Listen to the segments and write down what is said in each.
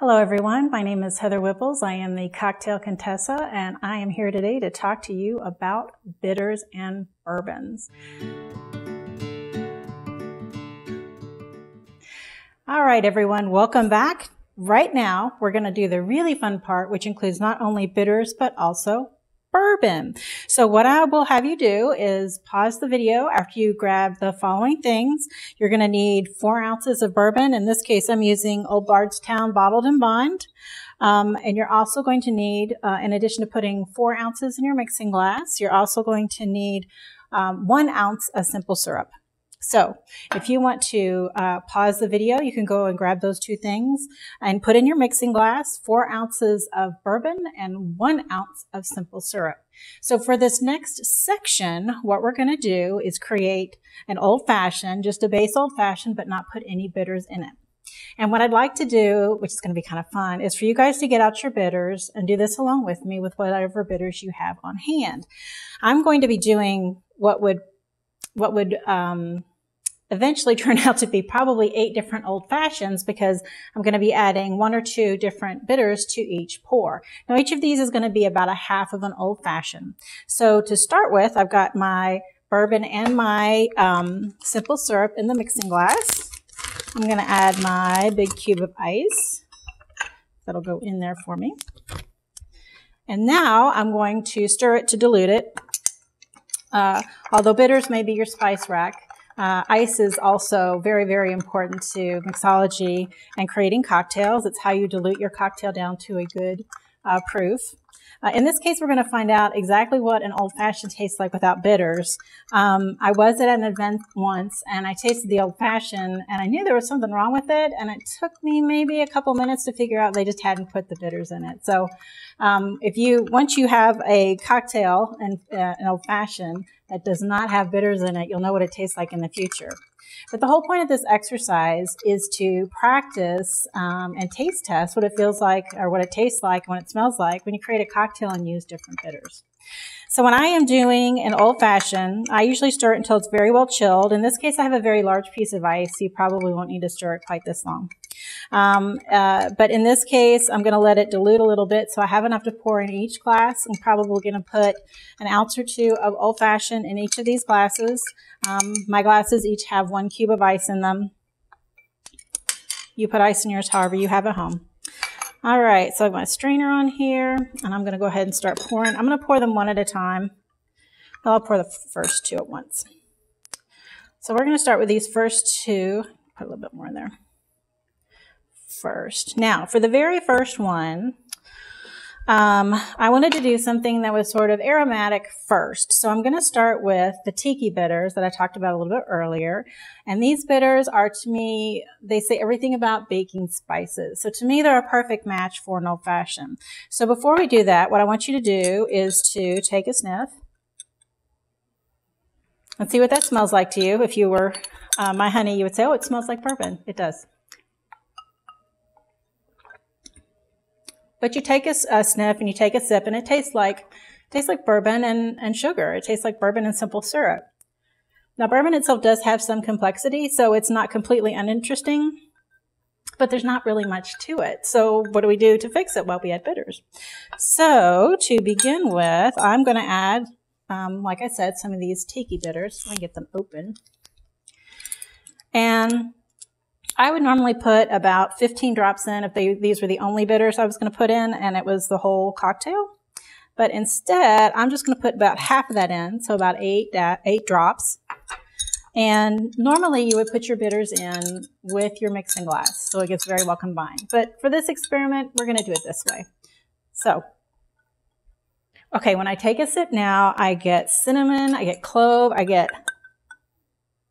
Hello, everyone. My name is Heather Wibbels. I am the Cocktail Contessa, and I am here today to talk to you about bitters and bourbons. All right, everyone, welcome back. Right now, we're going to do the really fun part, which includes not only bitters, but also bourbon. So what I will have you do is pause the video after you grab the following things. You're going to need four ounces of bourbon. In this case, I'm using Old Bardstown Bottled and Bond. Um, and you're also going to need, uh, in addition to putting four ounces in your mixing glass, you're also going to need um, one ounce of simple syrup. So if you want to uh, pause the video, you can go and grab those two things and put in your mixing glass four ounces of bourbon and one ounce of simple syrup. So for this next section, what we're going to do is create an old fashioned, just a base old fashioned, but not put any bitters in it. And what I'd like to do, which is going to be kind of fun, is for you guys to get out your bitters and do this along with me with whatever bitters you have on hand. I'm going to be doing what would what would um, eventually turn out to be probably eight different old fashions because I'm going to be adding one or two different bitters to each pour. Now each of these is going to be about a half of an old fashioned. So to start with, I've got my bourbon and my um, simple syrup in the mixing glass. I'm going to add my big cube of ice. That'll go in there for me. And now I'm going to stir it to dilute it. Uh, although bitters may be your spice rack, uh, ice is also very, very important to mixology and creating cocktails. It's how you dilute your cocktail down to a good uh, proof. Uh, in this case, we're going to find out exactly what an old fashioned tastes like without bitters. Um, I was at an event once and I tasted the old fashioned and I knew there was something wrong with it. And it took me maybe a couple minutes to figure out they just hadn't put the bitters in it. So, um, if you, once you have a cocktail and uh, an old fashioned that does not have bitters in it, you'll know what it tastes like in the future. But the whole point of this exercise is to practice um, and taste test what it feels like or what it tastes like, and what it smells like when you create a cocktail and use different bitters. So when I am doing an old fashioned, I usually stir it until it's very well chilled. In this case, I have a very large piece of ice. So you probably won't need to stir it quite this long. Um, uh, but in this case, I'm going to let it dilute a little bit. So I have enough to pour in each glass. I'm probably going to put an ounce or two of old fashioned in each of these glasses. Um, my glasses each have one cube of ice in them. You put ice in yours however you have at home. All right, so I've got my strainer on here, and I'm going to go ahead and start pouring. I'm going to pour them one at a time. I'll pour the first two at once. So we're going to start with these first two. Put a little bit more in there first. Now, for the very first one, um, I wanted to do something that was sort of aromatic first. So I'm going to start with the tiki bitters that I talked about a little bit earlier. And these bitters are to me, they say everything about baking spices. So to me, they're a perfect match for an old fashioned. So before we do that, what I want you to do is to take a sniff and see what that smells like to you. If you were uh, my honey, you would say, oh, it smells like bourbon. It does. But you take a, a, sniff and you take a sip and it tastes like, tastes like bourbon and, and sugar. It tastes like bourbon and simple syrup. Now, bourbon itself does have some complexity, so it's not completely uninteresting, but there's not really much to it. So what do we do to fix it? Well, we add bitters. So to begin with, I'm going to add, um, like I said, some of these tiki bitters. Let me get them open. And I would normally put about 15 drops in if they, these were the only bitters I was going to put in and it was the whole cocktail. But instead, I'm just going to put about half of that in, so about eight, uh, eight drops. And normally you would put your bitters in with your mixing glass, so it gets very well combined. But for this experiment, we're going to do it this way. So, okay, when I take a sip now, I get cinnamon, I get clove, I get,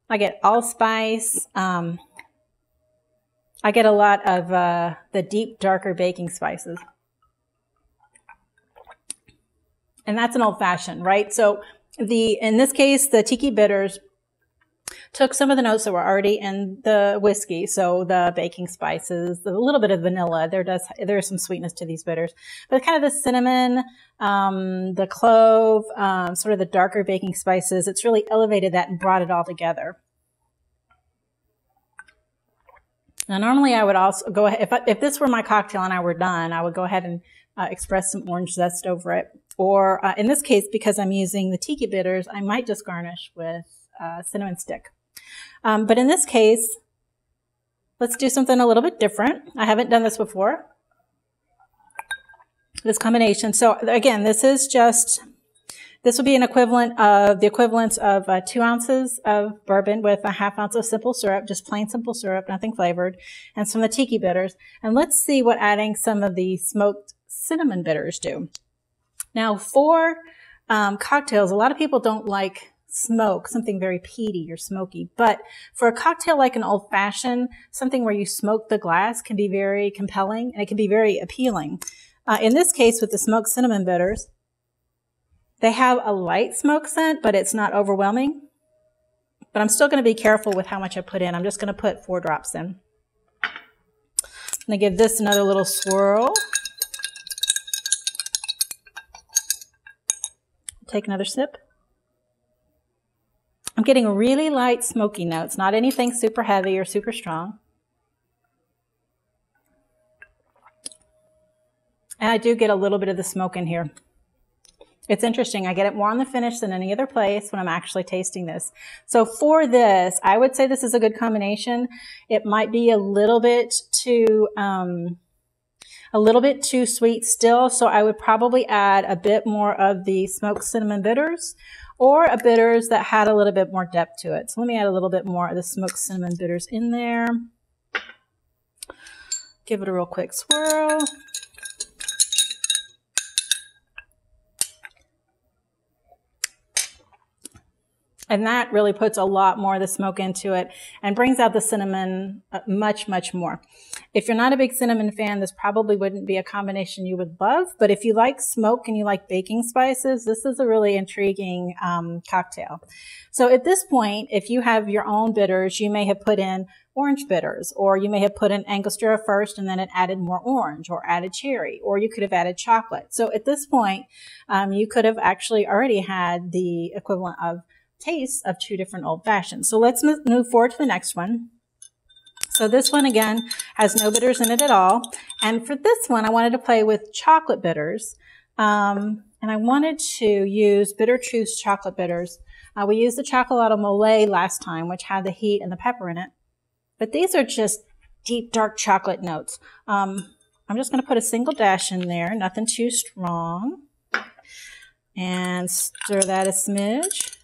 I get allspice, um, I get a lot of uh, the deep, darker baking spices. And that's an old fashioned, right? So the, in this case, the tiki bitters took some of the notes that were already in the whiskey. So the baking spices, a little bit of vanilla. There does, there's some sweetness to these bitters, but kind of the cinnamon, um, the clove, um, sort of the darker baking spices. It's really elevated that and brought it all together. Now, normally I would also go ahead, if, I, if this were my cocktail and I were done, I would go ahead and uh, express some orange zest over it. Or uh, in this case, because I'm using the tiki bitters, I might just garnish with uh, cinnamon stick. Um, but in this case, let's do something a little bit different. I haven't done this before. This combination. So again, this is just this will be an equivalent of the equivalent of uh, two ounces of bourbon with a half ounce of simple syrup, just plain simple syrup, nothing flavored, and some of the tiki bitters. And let's see what adding some of the smoked cinnamon bitters do. Now, for um, cocktails, a lot of people don't like smoke, something very peaty or smoky. But for a cocktail like an old fashioned, something where you smoke the glass can be very compelling and it can be very appealing. Uh, in this case, with the smoked cinnamon bitters, they have a light smoke scent, but it's not overwhelming. But I'm still going to be careful with how much I put in. I'm just going to put four drops in. I'm going to give this another little swirl. Take another sip. I'm getting really light smoky notes, not anything super heavy or super strong. And I do get a little bit of the smoke in here. It's interesting. I get it more on the finish than any other place when I'm actually tasting this. So for this, I would say this is a good combination. It might be a little bit too, um, a little bit too sweet still. So I would probably add a bit more of the smoked cinnamon bitters or a bitters that had a little bit more depth to it. So let me add a little bit more of the smoked cinnamon bitters in there. Give it a real quick swirl. And that really puts a lot more of the smoke into it and brings out the cinnamon uh, much, much more. If you're not a big cinnamon fan, this probably wouldn't be a combination you would love. But if you like smoke and you like baking spices, this is a really intriguing um, cocktail. So at this point, if you have your own bitters, you may have put in orange bitters, or you may have put in Angostura first and then it added more orange or added cherry, or you could have added chocolate. So at this point, um, you could have actually already had the equivalent of tastes of two different old fashions. So let's move forward to the next one. So this one again has no bitters in it at all. And for this one, I wanted to play with chocolate bitters. Um, and I wanted to use Bitter Truth chocolate bitters. Uh, we used the Chocolate Mole last time, which had the heat and the pepper in it. But these are just deep, dark chocolate notes. Um, I'm just going to put a single dash in there, nothing too strong. And stir that a smidge.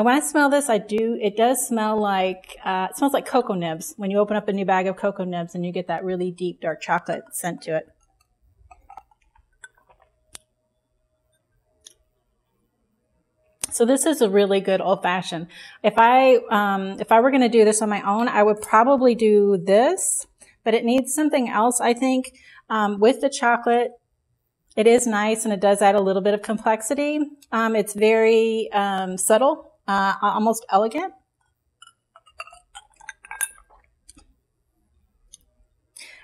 And when I smell this, I do, it does smell like, uh, it smells like cocoa nibs when you open up a new bag of cocoa nibs and you get that really deep dark chocolate scent to it. So this is a really good old fashioned. If I, um, if I were going to do this on my own, I would probably do this, but it needs something else, I think, um, with the chocolate. It is nice and it does add a little bit of complexity. Um, it's very um, subtle uh, almost elegant.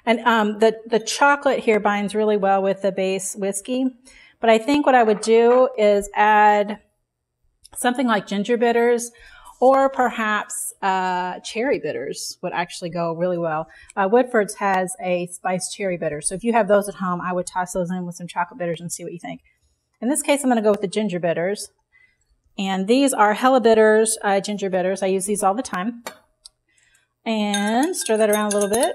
And um, the, the chocolate here binds really well with the base whiskey. But I think what I would do is add something like ginger bitters or perhaps uh, cherry bitters would actually go really well. Uh, Woodford's has a spiced cherry bitter. So if you have those at home, I would toss those in with some chocolate bitters and see what you think. In this case, I'm going to go with the ginger bitters. And these are Hella Bitters uh, ginger bitters. I use these all the time. And stir that around a little bit.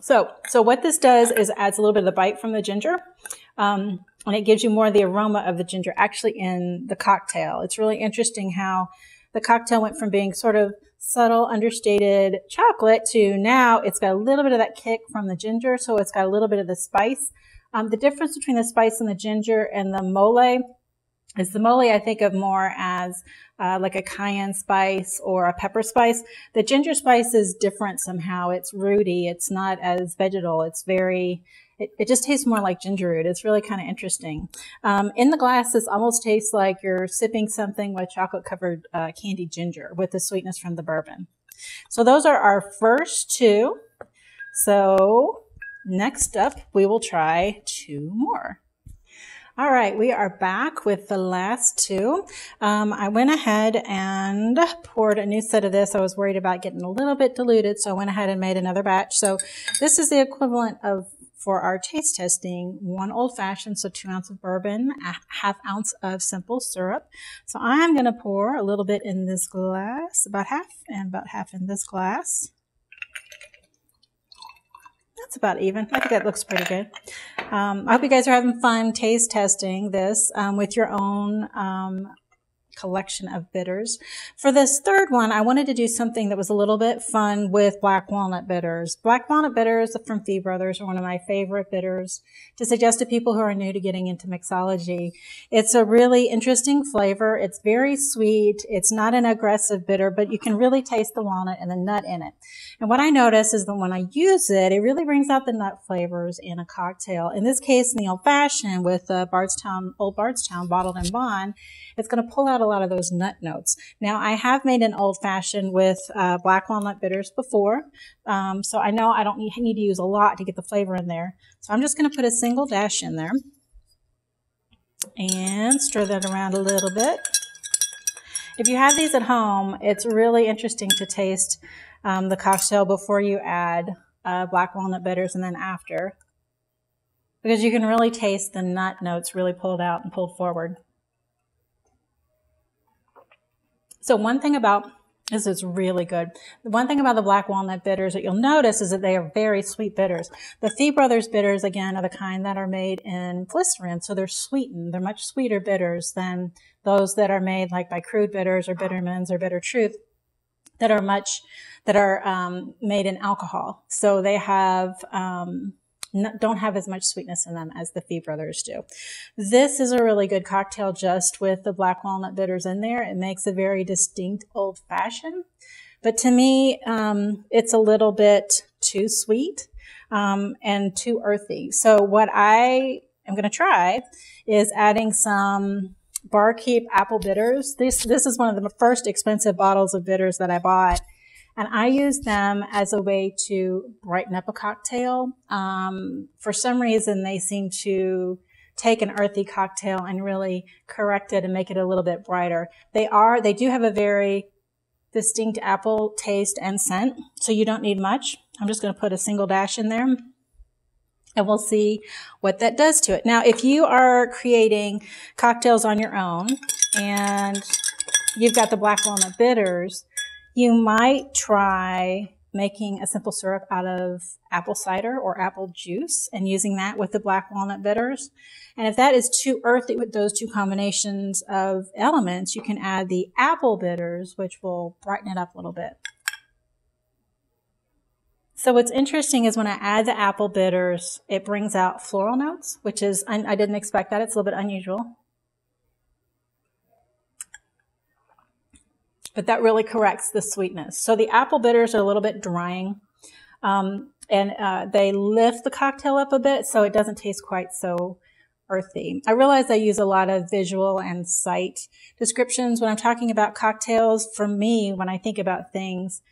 So, so what this does is adds a little bit of the bite from the ginger. Um, and it gives you more of the aroma of the ginger actually in the cocktail. It's really interesting how the cocktail went from being sort of subtle, understated chocolate to now it's got a little bit of that kick from the ginger. So it's got a little bit of the spice. Um, the difference between the spice and the ginger and the mole is the mole I think of more as uh, like a cayenne spice or a pepper spice. The ginger spice is different somehow. It's rooty. It's not as vegetal. It's very it, it just tastes more like ginger root. It's really kind of interesting. Um, in the glass, this almost tastes like you're sipping something with chocolate covered uh, candied ginger with the sweetness from the bourbon. So those are our first two. So next up, we will try two more. All right, we are back with the last two. Um, I went ahead and poured a new set of this. I was worried about getting a little bit diluted, so I went ahead and made another batch. So this is the equivalent of for our taste testing, one old fashioned, so two ounces of bourbon, a half ounce of simple syrup. So I'm going to pour a little bit in this glass, about half, and about half in this glass. That's about even. I think that looks pretty good. Um, I hope you guys are having fun taste testing this um, with your own um, collection of bitters. For this third one, I wanted to do something that was a little bit fun with black walnut bitters. Black walnut bitters from Fee Brothers are one of my favorite bitters to suggest to people who are new to getting into mixology. It's a really interesting flavor. It's very sweet. It's not an aggressive bitter, but you can really taste the walnut and the nut in it. And what I notice is that when I use it, it really brings out the nut flavors in a cocktail. In this case, in the old fashioned with the Bardstown, Old Bardstown bottled in bond, it's going to pull out a lot of those nut notes. Now, I have made an old fashioned with uh, black walnut bitters before, um, so I know I don't need, need to use a lot to get the flavor in there. So I'm just going to put a single dash in there and stir that around a little bit. If you have these at home, it's really interesting to taste um, the cocktail before you add uh, black walnut bitters and then after because you can really taste the nut notes really pulled out and pulled forward. So one thing about this is really good. The one thing about the black walnut bitters that you'll notice is that they are very sweet bitters. The Fee Brothers bitters, again, are the kind that are made in glycerin, so they're sweetened. They're much sweeter bitters than those that are made like by Crude Bitters or Bittermens or Bitter Truth that are much, that are um, made in alcohol. So they have um, don't have as much sweetness in them as the Fee Brothers do. This is a really good cocktail just with the black walnut bitters in there. It makes a very distinct old fashioned. But to me, um, it's a little bit too sweet um, and too earthy. So what I am going to try is adding some Barkeep apple bitters. This this is one of the first expensive bottles of bitters that I bought and I use them as a way to brighten up a cocktail. Um, for some reason, they seem to take an earthy cocktail and really correct it and make it a little bit brighter. They are, they do have a very distinct apple taste and scent, so you don't need much. I'm just going to put a single dash in there and we'll see what that does to it. Now, if you are creating cocktails on your own and you've got the black walnut bitters, you might try making a simple syrup out of apple cider or apple juice and using that with the black walnut bitters. And if that is too earthy with those two combinations of elements, you can add the apple bitters, which will brighten it up a little bit. So what's interesting is when I add the apple bitters, it brings out floral notes, which is, I didn't expect that. It's a little bit unusual. But that really corrects the sweetness. So the apple bitters are a little bit drying, um, and uh, they lift the cocktail up a bit so it doesn't taste quite so earthy. I realize I use a lot of visual and sight descriptions when I'm talking about cocktails. For me, when I think about things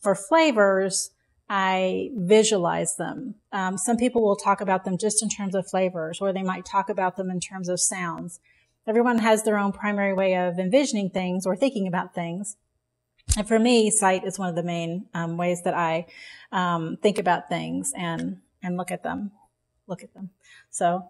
for flavors, I visualize them. Um, some people will talk about them just in terms of flavors, or they might talk about them in terms of sounds. Everyone has their own primary way of envisioning things or thinking about things. And for me, sight is one of the main um, ways that I um, think about things and and look at them, look at them. So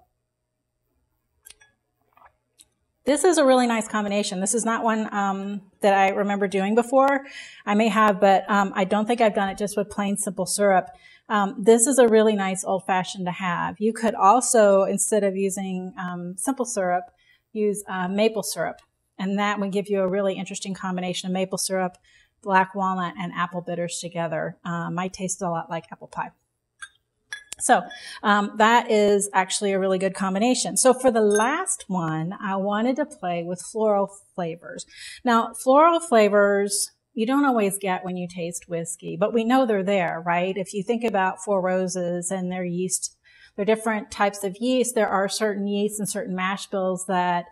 this is a really nice combination. This is not one um, that I remember doing before. I may have, but um, I don't think I've done it just with plain simple syrup. Um, this is a really nice old fashioned to have. You could also, instead of using um, simple syrup, use uh, maple syrup. And that would give you a really interesting combination of maple syrup, black walnut, and apple bitters together. Uh, might taste a lot like apple pie. So um, that is actually a really good combination. So for the last one, I wanted to play with floral flavors. Now, floral flavors you don't always get when you taste whiskey, but we know they're there, right? If you think about Four Roses and their yeast there are different types of yeast. There are certain yeasts and certain mash bills that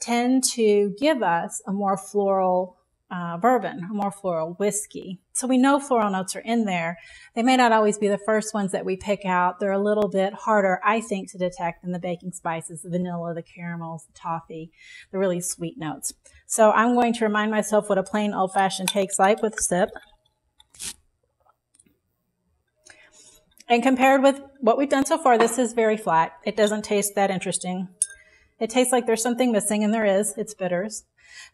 tend to give us a more floral uh, bourbon, a more floral whiskey. So we know floral notes are in there. They may not always be the first ones that we pick out. They're a little bit harder, I think, to detect than the baking spices, the vanilla, the caramels, the toffee, the really sweet notes. So I'm going to remind myself what a plain old fashioned tastes like with a sip. And compared with what we've done so far, this is very flat. It doesn't taste that interesting. It tastes like there's something missing, and there is. It's bitters.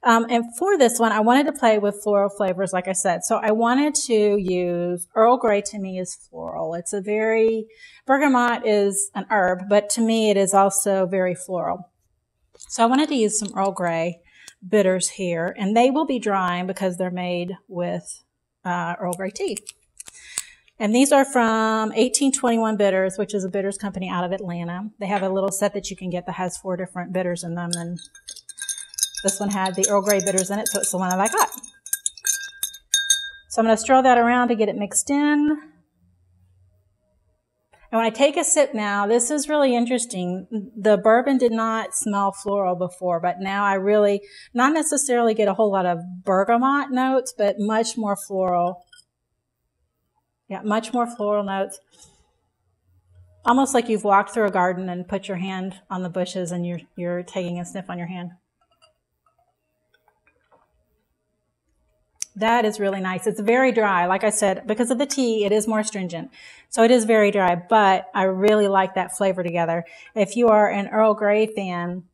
Um, and for this one, I wanted to play with floral flavors, like I said. So I wanted to use Earl Grey to me is floral. It's a very, bergamot is an herb, but to me it is also very floral. So I wanted to use some Earl Grey bitters here, and they will be drying because they're made with uh, Earl Grey tea. And these are from 1821 Bitters, which is a bitters company out of Atlanta. They have a little set that you can get that has four different bitters in them. And this one had the Earl Grey bitters in it, so it's the one that I got. So I'm going to stir that around to get it mixed in. And when I take a sip now, this is really interesting. The bourbon did not smell floral before, but now I really not necessarily get a whole lot of bergamot notes, but much more floral yeah, much more floral notes. Almost like you've walked through a garden and put your hand on the bushes and you're, you're taking a sniff on your hand. That is really nice. It's very dry. Like I said, because of the tea, it is more stringent. So it is very dry, but I really like that flavor together. If you are an Earl Grey fan,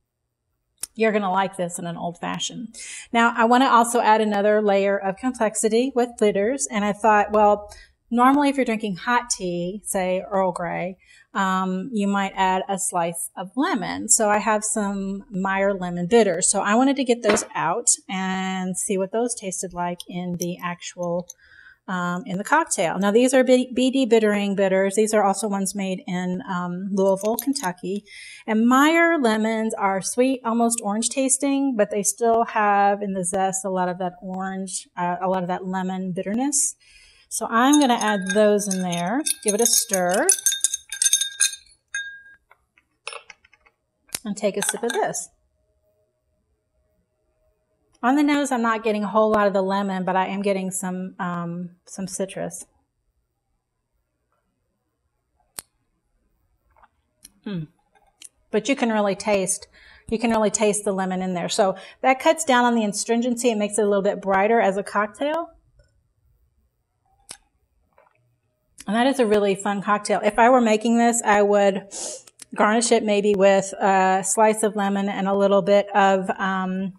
you're going to like this in an old fashioned. Now, I want to also add another layer of complexity with bitters. And I thought, well, Normally, if you're drinking hot tea, say Earl Grey, um, you might add a slice of lemon. So I have some Meyer lemon bitters. So I wanted to get those out and see what those tasted like in the actual um, in the cocktail. Now these are BD Bittering bitters. These are also ones made in um, Louisville, Kentucky. And Meyer lemons are sweet, almost orange tasting, but they still have in the zest a lot of that orange, uh, a lot of that lemon bitterness. So I'm going to add those in there, give it a stir, and take a sip of this. On the nose, I'm not getting a whole lot of the lemon, but I am getting some, um, some citrus. Hmm. But you can really taste, you can really taste the lemon in there. So that cuts down on the astringency. It makes it a little bit brighter as a cocktail. And that is a really fun cocktail. If I were making this, I would garnish it maybe with a slice of lemon and a little bit of um,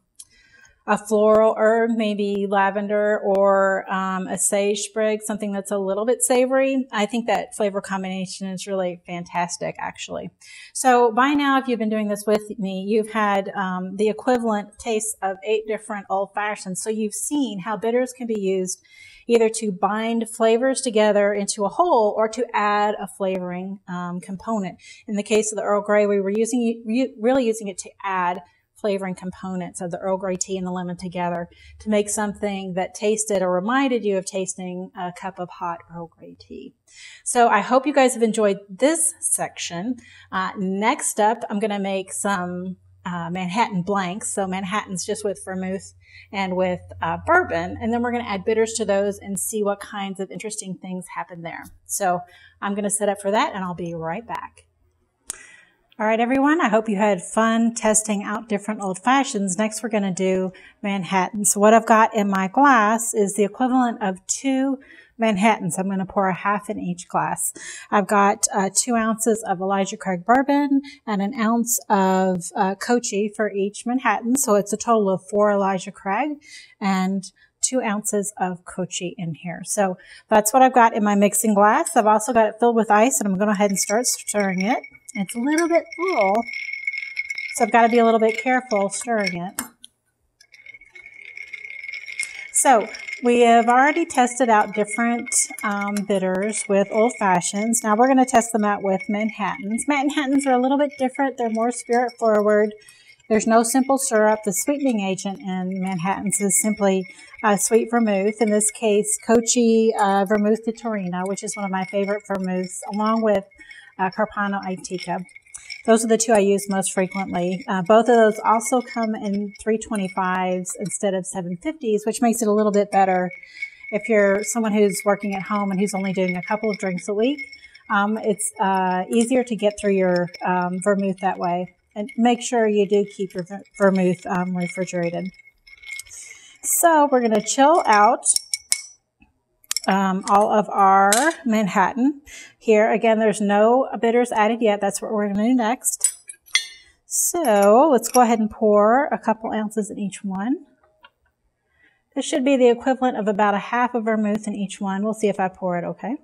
a floral herb, maybe lavender or um, a sage sprig, something that's a little bit savory. I think that flavor combination is really fantastic, actually. So by now, if you've been doing this with me, you've had um, the equivalent taste of eight different old fashions. So you've seen how bitters can be used either to bind flavors together into a whole or to add a flavoring um, component. In the case of the Earl Grey, we were using really using it to add flavoring components of the Earl Grey tea and the lemon together to make something that tasted or reminded you of tasting a cup of hot Earl Grey tea. So I hope you guys have enjoyed this section. Uh, next up, I'm going to make some uh, Manhattan blanks. So Manhattan's just with vermouth and with uh, bourbon. And then we're going to add bitters to those and see what kinds of interesting things happen there. So I'm going to set up for that and I'll be right back. All right, everyone. I hope you had fun testing out different old fashions. Next, we're going to do Manhattan. So what I've got in my glass is the equivalent of two Manhattans. I'm going to pour a half in each glass. I've got uh, two ounces of Elijah Craig bourbon and an ounce of uh, Cocchi for each Manhattan. So it's a total of four Elijah Craig and two ounces of Cocchi in here. So that's what I've got in my mixing glass. I've also got it filled with ice and I'm going to go ahead and start stirring it. It's a little bit full, so I've got to be a little bit careful stirring it. So we have already tested out different um, bitters with old fashions. Now we're going to test them out with Manhattans. Manhattans are a little bit different. They're more spirit forward. There's no simple syrup. The sweetening agent in Manhattans is simply uh, sweet vermouth. In this case, Cocchi uh, Vermouth di Torino, which is one of my favorite vermouths, along with uh, Carpano Antica. Those are the two I use most frequently. Uh, both of those also come in 325s instead of 750s, which makes it a little bit better if you're someone who's working at home and who's only doing a couple of drinks a week. Um, it's uh, easier to get through your um, vermouth that way. And make sure you do keep your vermouth um, refrigerated. So we're going to chill out um, all of our Manhattan. Here, again, there's no bitters added yet. That's what we're going to do next. So let's go ahead and pour a couple ounces in each one. This should be the equivalent of about a half of vermouth in each one. We'll see if I pour it okay.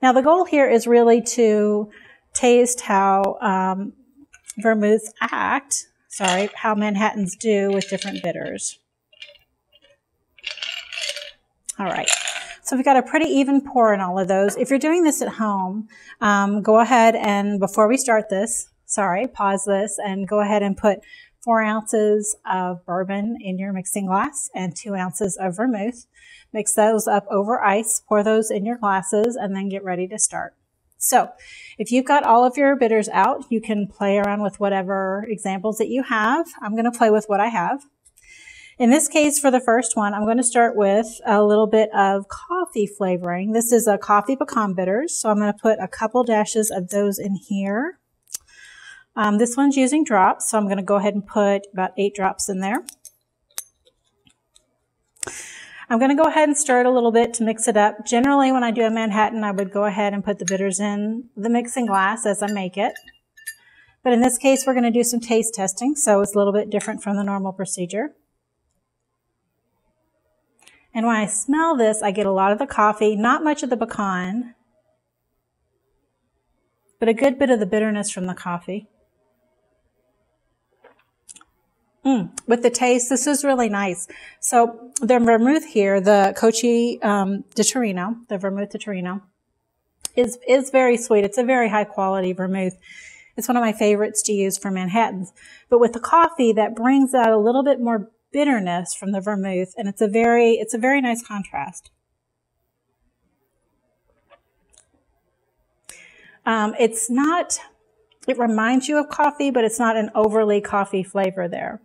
Now the goal here is really to taste how um, vermouths act, sorry, how Manhattans do with different bitters. All right. So we've got a pretty even pour in all of those. If you're doing this at home, um, go ahead and before we start this, sorry, pause this and go ahead and put four ounces of bourbon in your mixing glass and two ounces of vermouth. Mix those up over ice, pour those in your glasses, and then get ready to start. So if you've got all of your bitters out, you can play around with whatever examples that you have. I'm going to play with what I have. In this case, for the first one, I'm going to start with a little bit of coffee flavoring. This is a coffee pecan bitters, so I'm going to put a couple dashes of those in here. Um, this one's using drops, so I'm going to go ahead and put about eight drops in there. I'm going to go ahead and stir it a little bit to mix it up. Generally, when I do a Manhattan, I would go ahead and put the bitters in the mixing glass as I make it. But in this case, we're going to do some taste testing, so it's a little bit different from the normal procedure. And when I smell this, I get a lot of the coffee, not much of the pecan, but a good bit of the bitterness from the coffee. Mm, with the taste, this is really nice. So the vermouth here, the Cocchi um, di Torino, the vermouth di Torino, is is very sweet. It's a very high quality vermouth. It's one of my favorites to use for Manhattans. But with the coffee, that brings out a little bit more bitterness from the vermouth, and it's a very it's a very nice contrast. Um, it's not. It reminds you of coffee, but it's not an overly coffee flavor there.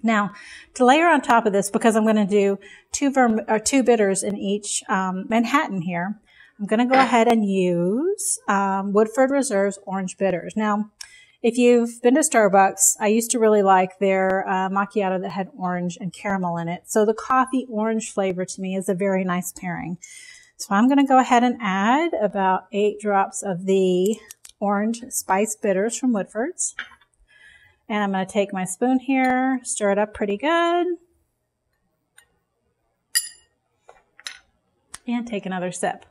Now, to layer on top of this, because I'm going to do two verm or two bitters in each um, Manhattan here, I'm going to go ahead and use um, Woodford Reserve's Orange Bitters. Now, if you've been to Starbucks, I used to really like their uh, macchiato that had orange and caramel in it. So the coffee orange flavor to me is a very nice pairing. So I'm going to go ahead and add about eight drops of the orange spice bitters from Woodford's. And I'm going to take my spoon here, stir it up pretty good. And take another sip.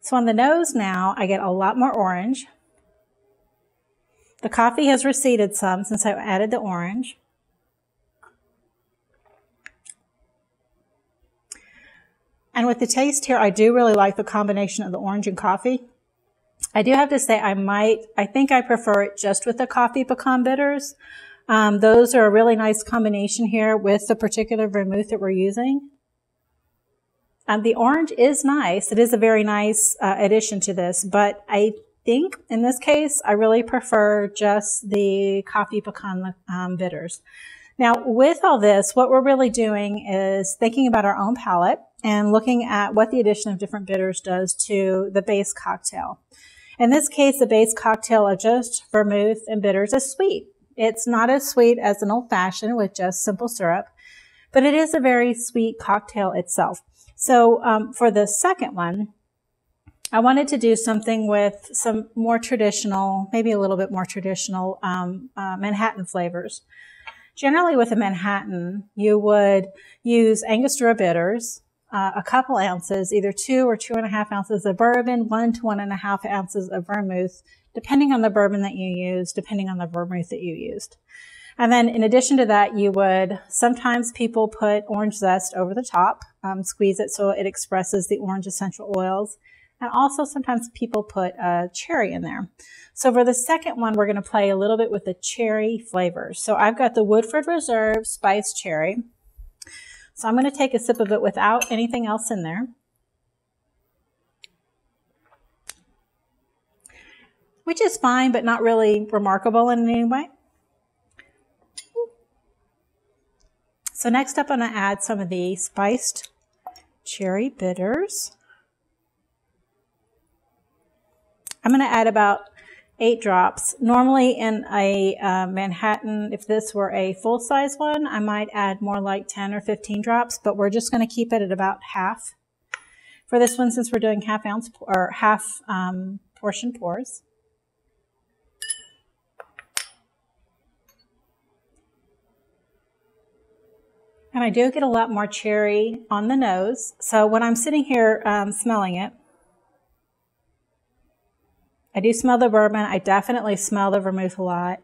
So on the nose now, I get a lot more orange. The coffee has receded some since I added the orange. And with the taste here, I do really like the combination of the orange and coffee. I do have to say I might, I think I prefer it just with the coffee pecan bitters. Um, those are a really nice combination here with the particular vermouth that we're using. Um, the orange is nice. It is a very nice uh, addition to this, but I think in this case, I really prefer just the coffee pecan um, bitters. Now, with all this, what we're really doing is thinking about our own palate and looking at what the addition of different bitters does to the base cocktail. In this case, the base cocktail of just vermouth and bitters is sweet. It's not as sweet as an old fashioned with just simple syrup, but it is a very sweet cocktail itself. So um, for the second one, I wanted to do something with some more traditional, maybe a little bit more traditional um, uh, Manhattan flavors. Generally, with a Manhattan, you would use Angostura bitters, uh, a couple ounces, either two or two and a half ounces of bourbon, one to one and a half ounces of vermouth, depending on the bourbon that you use, depending on the vermouth that you used. And then in addition to that, you would, sometimes people put orange zest over the top, um, squeeze it so it expresses the orange essential oils. And also sometimes people put a cherry in there. So for the second one, we're going to play a little bit with the cherry flavors. So I've got the Woodford Reserve Spice Cherry. So I'm going to take a sip of it without anything else in there. Which is fine, but not really remarkable in any way. So next up, I'm going to add some of the spiced cherry bitters. I'm going to add about eight drops. Normally in a uh, Manhattan, if this were a full size one, I might add more like 10 or 15 drops, but we're just going to keep it at about half for this one since we're doing half ounce or half um, portion pours. And I do get a lot more cherry on the nose. So when I'm sitting here um, smelling it, I do smell the bourbon. I definitely smell the vermouth a lot.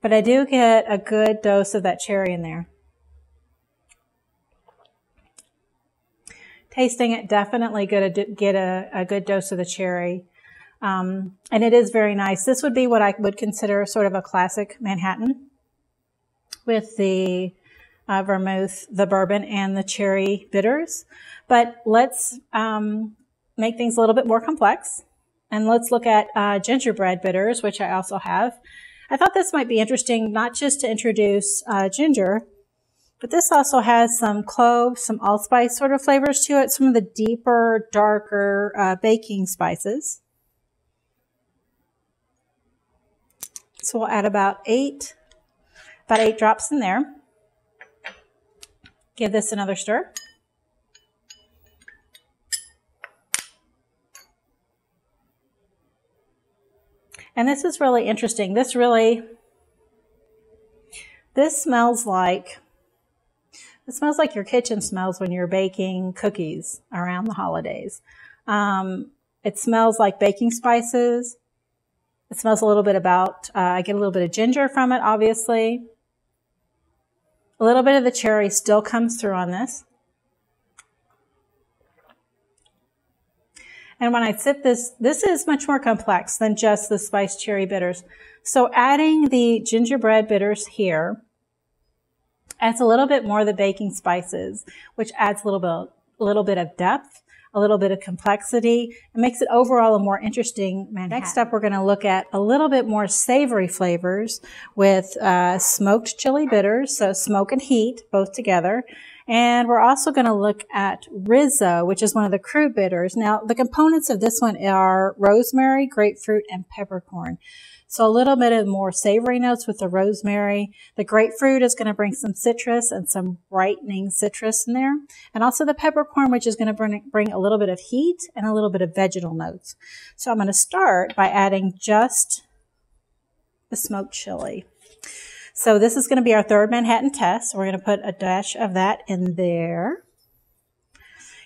But I do get a good dose of that cherry in there. Tasting it, definitely get a, get a, a good dose of the cherry. Um, and it is very nice. This would be what I would consider sort of a classic Manhattan with the uh, vermouth, the bourbon, and the cherry bitters. But let's um, make things a little bit more complex. And let's look at uh, gingerbread bitters, which I also have. I thought this might be interesting, not just to introduce uh, ginger, but this also has some cloves, some allspice sort of flavors to it, some of the deeper, darker uh, baking spices. So we'll add about eight, about eight drops in there. Give this another stir. And this is really interesting. This really, this smells like, it smells like your kitchen smells when you're baking cookies around the holidays. Um, it smells like baking spices. It smells a little bit about, uh, I get a little bit of ginger from it, obviously. A little bit of the cherry still comes through on this. And when I sip this, this is much more complex than just the spiced cherry bitters. So adding the gingerbread bitters here adds a little bit more of the baking spices, which adds a little bit, a little bit of depth, a little bit of complexity. It makes it overall a more interesting Manhattan. Next up, we're going to look at a little bit more savory flavors with uh, smoked chili bitters, so smoke and heat both together, and we're also going to look at Rizzo, which is one of the crude bitters. Now, the components of this one are rosemary, grapefruit, and peppercorn. So a little bit of more savory notes with the rosemary. The grapefruit is going to bring some citrus and some brightening citrus in there. And also the peppercorn, which is going to bring, bring a little bit of heat and a little bit of vegetal notes. So I'm going to start by adding just the smoked chili. So this is going to be our third Manhattan test. We're going to put a dash of that in there.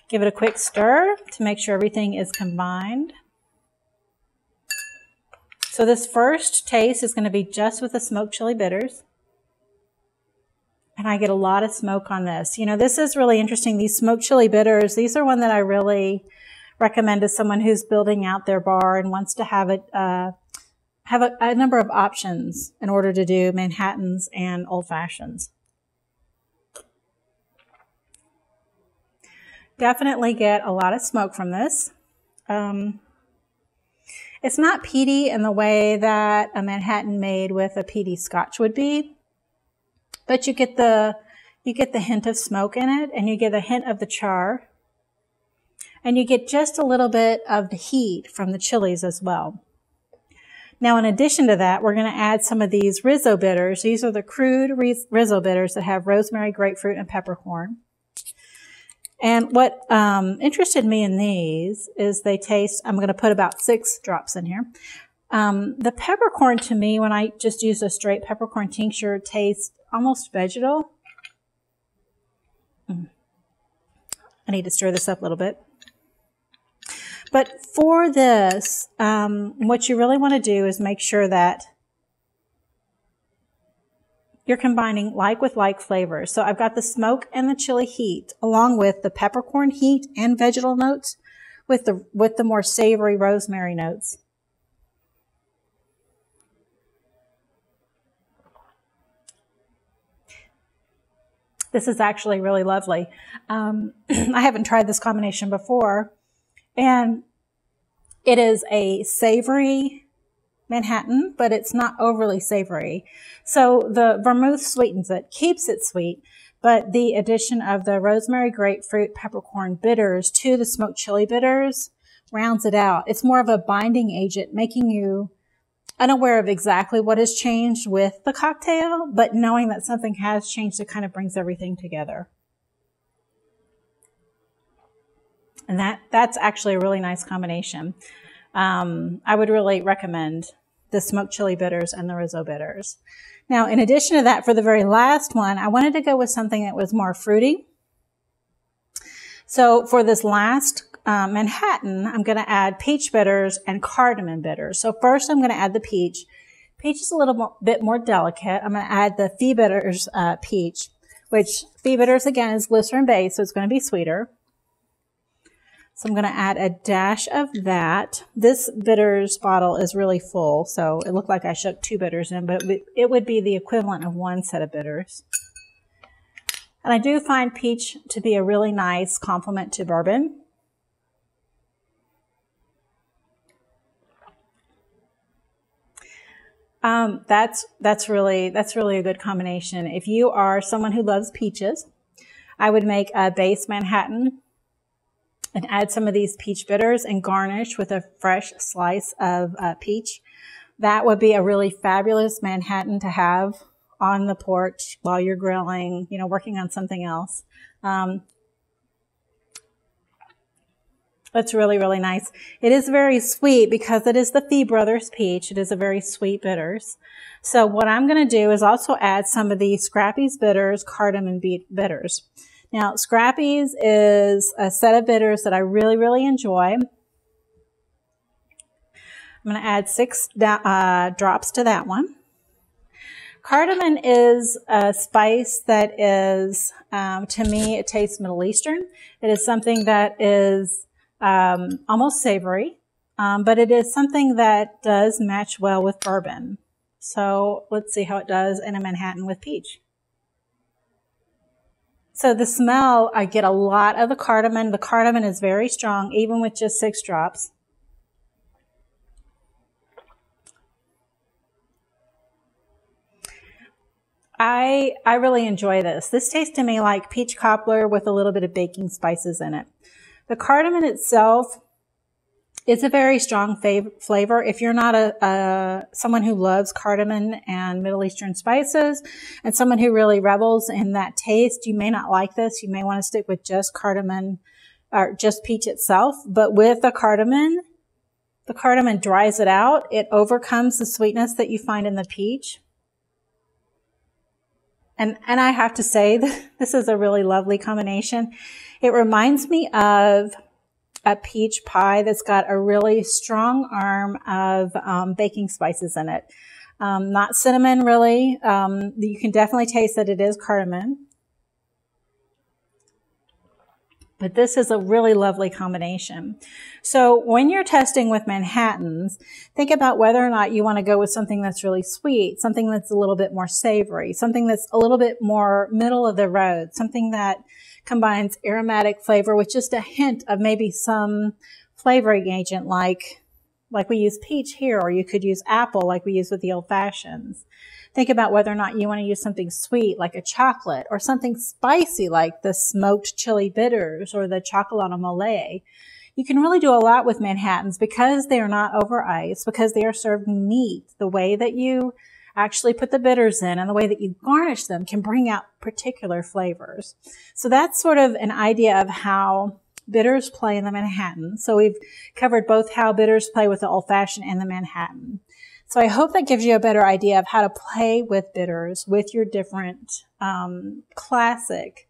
Give it a quick stir to make sure everything is combined. So this first taste is going to be just with the smoked chili bitters. And I get a lot of smoke on this. You know, this is really interesting. These smoked chili bitters, these are one that I really recommend to someone who's building out their bar and wants to have it uh, have a, a number of options in order to do Manhattans and old fashions. Definitely get a lot of smoke from this. Um, it's not peaty in the way that a Manhattan made with a peaty scotch would be, but you get the you get the hint of smoke in it, and you get a hint of the char, and you get just a little bit of the heat from the chilies as well. Now, in addition to that, we're going to add some of these Rizzo bitters. These are the crude Rizzo bitters that have rosemary, grapefruit, and peppercorn. And what um, interested me in these is they taste, I'm going to put about six drops in here. Um, the peppercorn to me, when I just use a straight peppercorn tincture, tastes almost vegetal. Mm. I need to stir this up a little bit. But for this, um, what you really want to do is make sure that you're combining like with like flavors. So I've got the smoke and the chili heat along with the peppercorn heat and vegetal notes with the, with the more savory rosemary notes. This is actually really lovely. Um, I haven't tried this combination before, and it is a savory Manhattan, but it's not overly savory. So the vermouth sweetens it, keeps it sweet, but the addition of the rosemary, grapefruit, peppercorn bitters to the smoked chili bitters rounds it out. It's more of a binding agent, making you unaware of exactly what has changed with the cocktail, but knowing that something has changed, it kind of brings everything together. And that, that's actually a really nice combination. Um, I would really recommend the smoked chili bitters and the Roseau bitters. Now, in addition to that, for the very last one, I wanted to go with something that was more fruity. So for this last uh, Manhattan, I'm going to add peach bitters and cardamom bitters. So first I'm going to add the peach. Peach is a little more, bit more delicate. I'm going to add the Fee bitters uh, peach, which Fee bitters again is glycerin based, so it's going to be sweeter. So I'm going to add a dash of that. This bitters bottle is really full, so it looked like I shook two bitters in, but it would be the equivalent of one set of bitters. And I do find peach to be a really nice complement to bourbon. Um, that's that's really that's really a good combination. If you are someone who loves peaches, I would make a base Manhattan and add some of these peach bitters and garnish with a fresh slice of uh, peach. That would be a really fabulous Manhattan to have on the porch while you're grilling, you know, working on something else. Um, that's really, really nice. It is very sweet because it is the Fee Brothers peach. It is a very sweet bitters. So what I'm going to do is also add some of the Scrappy's bitters, cardamom bitters. Now, Scrappy's is a set of bitters that I really, really enjoy. I'm going to add six uh, drops to that one. Cardamom is a spice that is, um, to me, it tastes Middle Eastern. It is something that is um, almost savory, um, but it is something that does match well with bourbon. So let's see how it does in a Manhattan with peach. So the smell, I get a lot of the cardamom. The cardamom is very strong, even with just six drops. I, I really enjoy this. This tastes to me like peach cobbler with a little bit of baking spices in it. The cardamom itself is a very strong fav- flavor. If you're not a, a, someone who loves cardamom and Middle Eastern spices, and someone who really revels in that taste, you may not like this. You may want to stick with just cardamom or just peach itself. But with the cardamom, the cardamom dries it out. It overcomes the sweetness that you find in the peach. And, and I have to say, this is a really lovely combination. It reminds me of a peach pie that's got a really strong arm of um, baking spices in it. Um, not cinnamon, really. Um, you can definitely taste that it is cardamom. But this is a really lovely combination. So when you're testing with Manhattans, think about whether or not you want to go with something that's really sweet, something that's a little bit more savory, something that's a little bit more middle of the road, something that combines aromatic flavor with just a hint of maybe some flavoring agent like like we use peach here, or you could use apple like we use with the old fashions. Think about whether or not you want to use something sweet like a chocolate or something spicy like the smoked chili bitters or the chocolate mole. You can really do a lot with Manhattans because they are not over ice, because they are served neat. The way that you actually put the bitters in and the way that you garnish them can bring out particular flavors. So that's sort of an idea of how bitters play in the Manhattan. So we've covered both how bitters play with the old fashioned and the Manhattan. So I hope that gives you a better idea of how to play with bitters with your different um, classic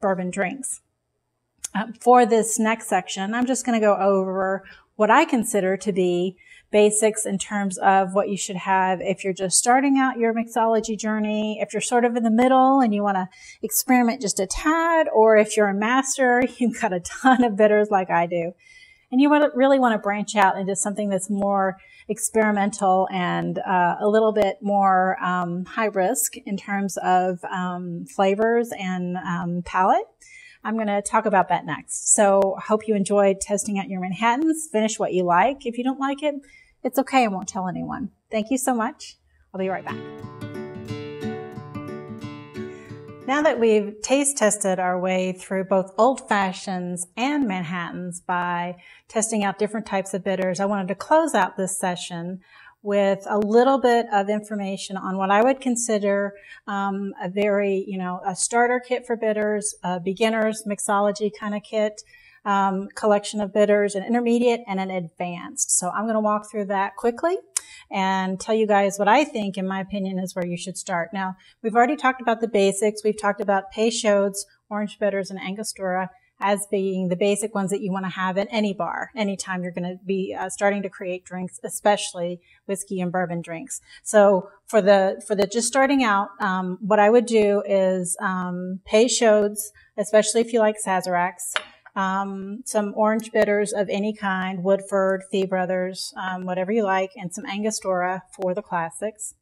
bourbon drinks. Uh, for this next section, I'm just going to go over what I consider to be basics in terms of what you should have if you're just starting out your mixology journey, if you're sort of in the middle and you want to experiment just a tad, or if you're a master, you've got a ton of bitters like I do, and you really want to branch out into something that's more experimental and uh, a little bit more um, high risk in terms of um, flavors and um, palate. I'm going to talk about that next. So I hope you enjoyed testing out your Manhattans. Finish what you like. If you don't like it, it's okay. I won't tell anyone. Thank you so much. I'll be right back. Now that we've taste tested our way through both old fashions and Manhattans by testing out different types of bitters, I wanted to close out this session with a little bit of information on what I would consider um, a very, you know, a starter kit for bitters, a beginner's mixology kind of kit, um, collection of bitters, an intermediate and an advanced. So I'm going to walk through that quickly and tell you guys what I think, in my opinion, is where you should start. Now, we've already talked about the basics. We've talked about Peychaud's, orange bitters, and Angostura as being the basic ones that you want to have in any bar anytime you're going to be uh, starting to create drinks especially whiskey and bourbon drinks so for the for the just starting out um, what i would do is um, Peychaud's especially if you like sazeracs um, some orange bitters of any kind, Woodford, Fee Brothers, um, whatever you like, and some Angostura for the classics.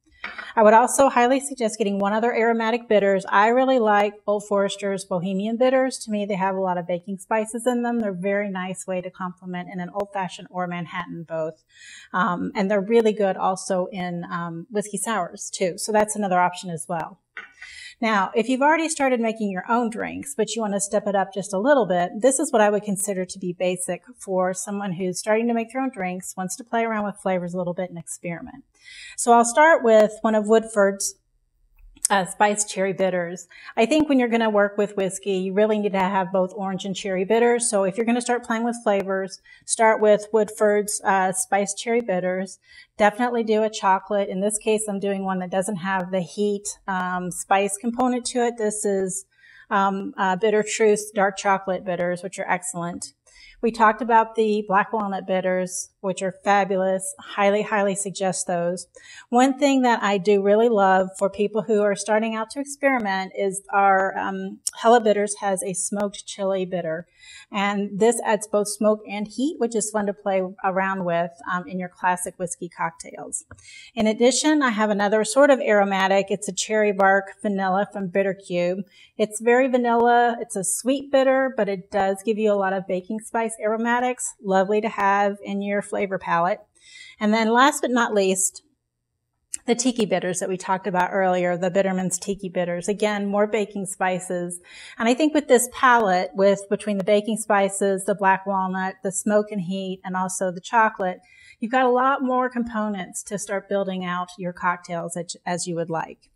I would also highly suggest getting one other aromatic bitters. I really like Old Forester's Bohemian bitters. To me, they have a lot of baking spices in them. They're a very nice way to complement in an old fashioned or Manhattan both. Um, and they're really good also in um, whiskey sours too. So that's another option as well. Now, if you've already started making your own drinks, but you want to step it up just a little bit, this is what I would consider to be basic for someone who's starting to make their own drinks, wants to play around with flavors a little bit and experiment. So I'll start with one of Woodford's uh, spiced cherry bitters. I think when you're going to work with whiskey, you really need to have both orange and cherry bitters. So if you're going to start playing with flavors, start with Woodford's uh, spiced cherry bitters. Definitely do a chocolate. In this case, I'm doing one that doesn't have the heat um, spice component to it. This is um, uh, Bitter Truth dark chocolate bitters, which are excellent. We talked about the black walnut bitters, which are fabulous. Highly, highly suggest those. One thing that I do really love for people who are starting out to experiment is our um, Hella Bitters has a smoked chili bitter. And this adds both smoke and heat, which is fun to play around with um, in your classic whiskey cocktails. In addition, I have another sort of aromatic. It's a cherry bark vanilla from Bitter Cube. It's very vanilla. It's a sweet bitter, but it does give you a lot of baking spice aromatics. Lovely to have in your flavor palette. And then last but not least, the tiki bitters that we talked about earlier, the Bittermens tiki bitters. Again, more baking spices. And I think with this palette, with between the baking spices, the black walnut, the smoke and heat, and also the chocolate, you've got a lot more components to start building out your cocktails as, as you would like.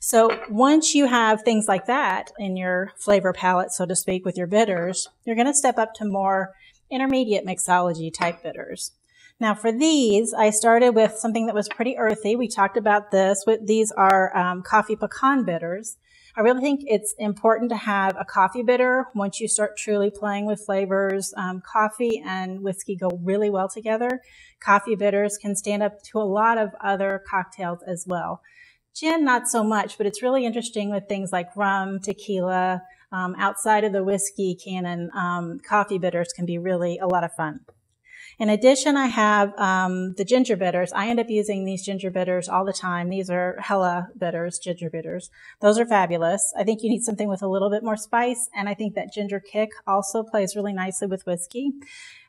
So once you have things like that in your flavor palette, so to speak, with your bitters, you're going to step up to more intermediate mixology type bitters. Now for these, I started with something that was pretty earthy. We talked about this. These are um, coffee pecan bitters. I really think it's important to have a coffee bitter once you start truly playing with flavors. Um, coffee and whiskey go really well together. Coffee bitters can stand up to a lot of other cocktails as well. Gin, not so much, but it's really interesting with things like rum, tequila. Um, outside of the whiskey canon, um, coffee bitters can be really a lot of fun. In addition, I have um, the ginger bitters. I end up using these ginger bitters all the time. These are Hella bitters, ginger bitters. Those are fabulous. I think you need something with a little bit more spice, and I think that ginger kick also plays really nicely with whiskey.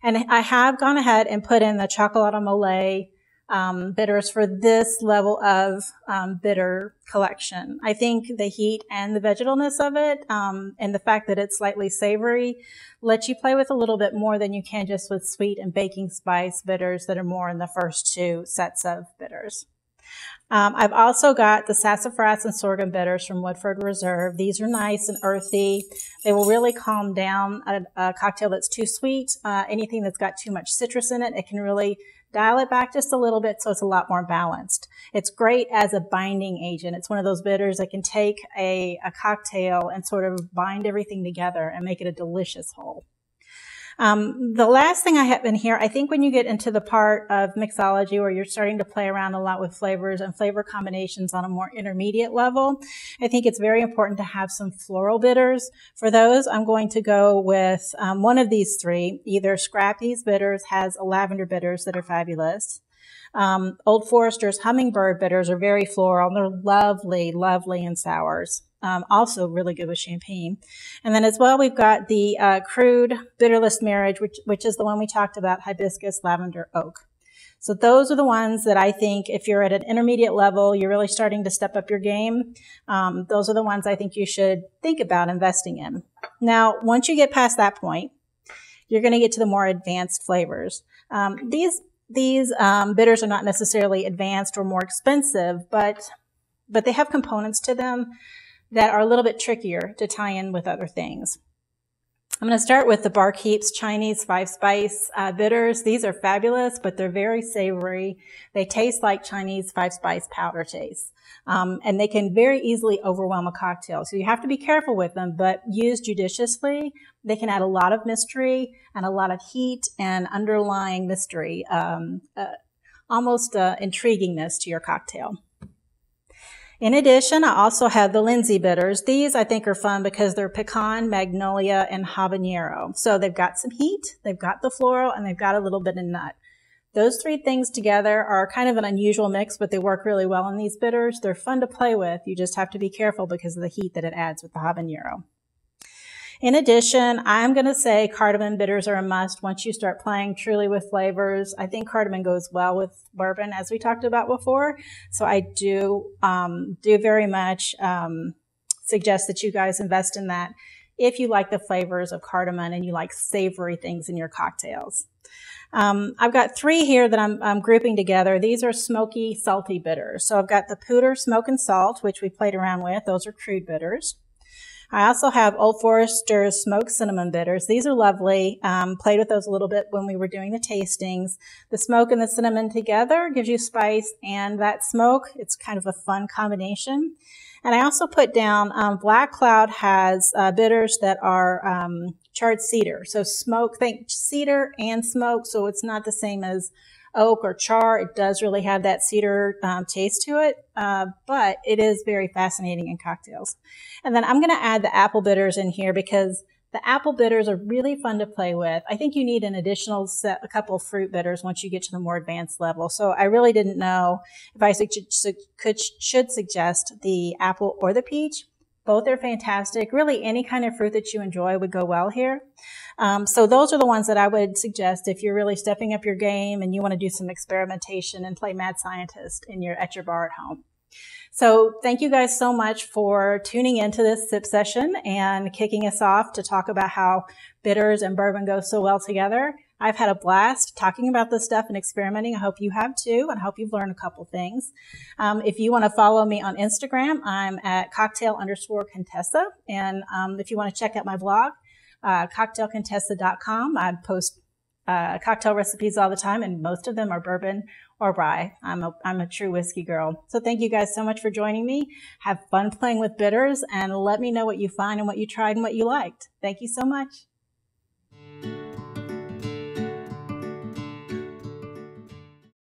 And I have gone ahead and put in the Chocolate Mole um, bitters for this level of um, bitter collection. I think the heat and the vegetalness of it, um, and the fact that it's slightly savory, lets you play with a little bit more than you can just with sweet and baking spice bitters that are more in the first two sets of bitters. Um, I've also got the sassafras and sorghum bitters from Woodford Reserve. These are nice and earthy. They will really calm down a, a cocktail that's too sweet. Uh, anything that's got too much citrus in it, it can really dial it back just a little bit so it's a lot more balanced. It's great as a binding agent. It's one of those bitters that can take a, a cocktail and sort of bind everything together and make it a delicious whole. Um, the last thing I have in here, I think when you get into the part of mixology where you're starting to play around a lot with flavors and flavor combinations on a more intermediate level, I think it's very important to have some floral bitters. For those, I'm going to go with um, one of these three. Either Scrappy's Bitters has lavender bitters that are fabulous. Um, Old Forester's Hummingbird bitters are very floral and they're lovely, lovely in sours. Um, also really good with champagne. And then as well, we've got the uh, crude bitterless marriage, which, which is the one we talked about, hibiscus, lavender, oak. So those are the ones that I think if you're at an intermediate level, you're really starting to step up your game. Um, those are the ones I think you should think about investing in. Now, once you get past that point, you're going to get to the more advanced flavors. Um, these these um, bitters are not necessarily advanced or more expensive, but but they have components to them that are a little bit trickier to tie in with other things. I'm going to start with the Barkeep's Chinese five spice uh, bitters. These are fabulous, but they're very savory. They taste like Chinese five spice powder taste. Um, and they can very easily overwhelm a cocktail. So you have to be careful with them, but used judiciously, they can add a lot of mystery and a lot of heat and underlying mystery, um, uh, almost uh, intriguingness to your cocktail. In addition, I also have the Lindsay bitters. These I think are fun because they're pecan, magnolia, and habanero. So they've got some heat, they've got the floral, and they've got a little bit of nut. Those three things together are kind of an unusual mix, but they work really well in these bitters. They're fun to play with. You just have to be careful because of the heat that it adds with the habanero. In addition, I'm going to say cardamom bitters are a must once you start playing truly with flavors. I think cardamom goes well with bourbon, as we talked about before. So I do um, do very much um, suggest that you guys invest in that if you like the flavors of cardamom and you like savory things in your cocktails. Um, I've got three here that I'm, I'm, grouping together. These are smoky, salty bitters. So I've got the Puder Smoke and Salt, which we played around with. Those are crude bitters. I also have Old Forester's smoked cinnamon bitters. These are lovely. Um, played with those a little bit when we were doing the tastings. The smoke and the cinnamon together gives you spice and that smoke, it's kind of a fun combination. And I also put down um, Black Cloud has uh, bitters that are um, charred cedar. So smoke, think cedar and smoke. So it's not the same as oak or char. It does really have that cedar um, taste to it, uh, but it is very fascinating in cocktails. And then I'm going to add the apple bitters in here because the apple bitters are really fun to play with. I think you need an additional set, a couple fruit bitters once you get to the more advanced level. So I really didn't know if I su- could, should suggest the apple or the peach. Both are fantastic. Really, any kind of fruit that you enjoy would go well here. Um, so those are the ones that I would suggest if you're really stepping up your game and you want to do some experimentation and play mad scientist in your at your bar at home. So thank you guys so much for tuning into this sip session and kicking us off to talk about how bitters and bourbon go so well together. I've had a blast talking about this stuff and experimenting. I hope you have too, and I hope you've learned a couple things. Um, if you want to follow me on Instagram, I'm at cocktail underscore Contessa. And um, if you want to check out my blog, uh, cocktailcontessa.com, I post uh, cocktail recipes all the time, and most of them are bourbon or rye. I'm a, I'm a true whiskey girl. So thank you guys so much for joining me. Have fun playing with bitters and let me know what you find and what you tried and what you liked. Thank you so much.